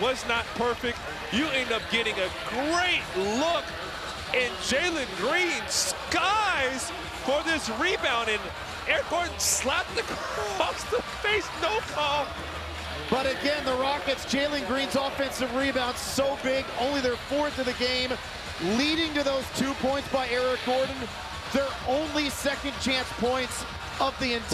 was not perfect. You end up getting a great look, and Jalen Green skies for this rebound, and Eric Gordon slapped across the face, no call. But again, the Rockets, Jalen Green's offensive rebound so big, only their fourth of the game, leading to those two points by Eric Gordon, their only second chance points of the entire